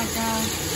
my a